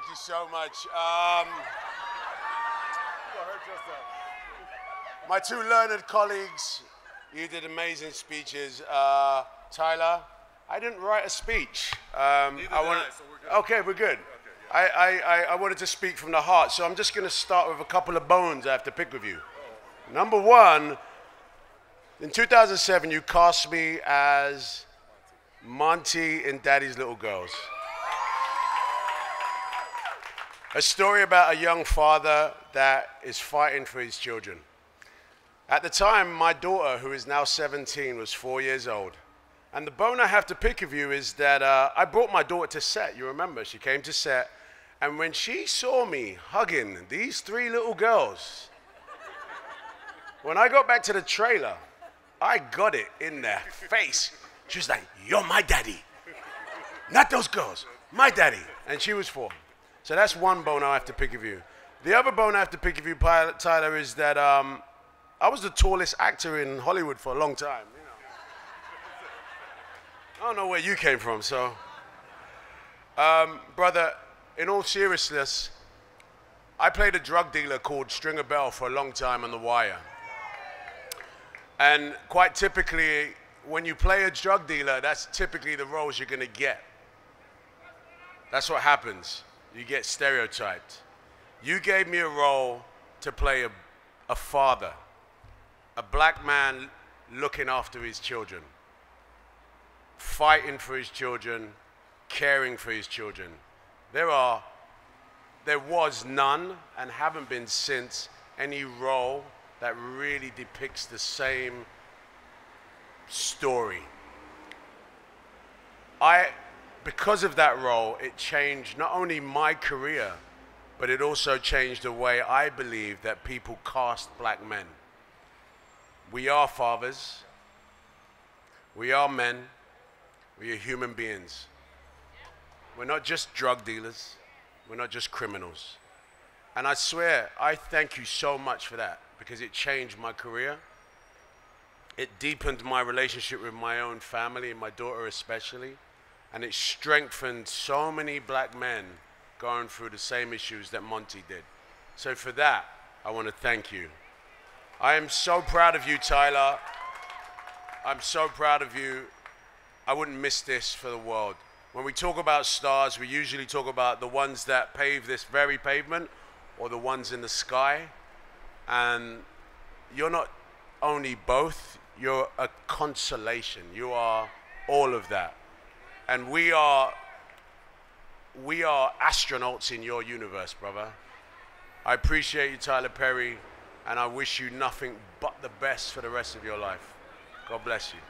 Thank you so much. Um, my two learned colleagues, you did amazing speeches. Uh, Tyler, I didn't write a speech. Um, I wanted- I, so we're good. Okay, we're good. I, I, I, I wanted to speak from the heart, so I'm just going to start with a couple of bones I have to pick with you. Number one, in 2007, you cast me as Monty in Daddy's Little Girls. A story about a young father that is fighting for his children. At the time, my daughter, who is now 17, was four years old. And the bone I have to pick of you is that uh, I brought my daughter to set. You remember, she came to set. And when she saw me hugging these three little girls, when I got back to the trailer, I got it in their face. She was like, You're my daddy. Not those girls, my daddy. And she was four. So that's one bone I have to pick of you. The other bone I have to pick of you, Tyler, is that um, I was the tallest actor in Hollywood for a long time. You know. I don't know where you came from, so. Um, brother, in all seriousness, I played a drug dealer called Stringer Bell for a long time on The Wire. And quite typically, when you play a drug dealer, that's typically the roles you're going to get. That's what happens. You get stereotyped. You gave me a role to play a, a father, a black man looking after his children, fighting for his children, caring for his children. There are, there was none and haven't been since any role that really depicts the same story. I, because of that role, it changed not only my career, but it also changed the way I believe that people cast black men. We are fathers. We are men. We are human beings. We're not just drug dealers. We're not just criminals. And I swear, I thank you so much for that because it changed my career. It deepened my relationship with my own family and my daughter especially. And it strengthened so many black men going through the same issues that Monty did. So for that, I want to thank you. I am so proud of you, Tyler. I'm so proud of you. I wouldn't miss this for the world. When we talk about stars, we usually talk about the ones that pave this very pavement or the ones in the sky. And you're not only both, you're a consolation. You are all of that. And we are we are astronauts in your universe, brother. I appreciate you, Tyler Perry, and I wish you nothing but the best for the rest of your life. God bless you.